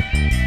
Thank